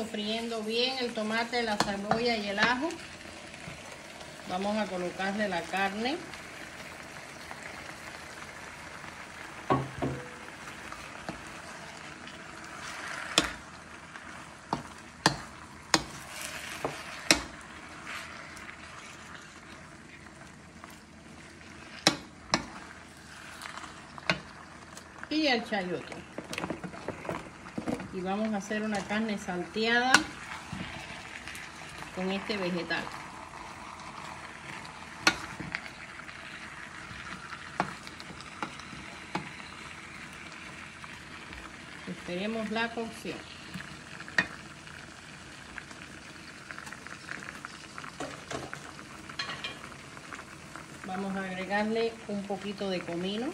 sofriendo bien el tomate, la cebolla y el ajo. Vamos a colocarle la carne. y el chayote y vamos a hacer una carne salteada con este vegetal. Esperemos la cocción. Vamos a agregarle un poquito de comino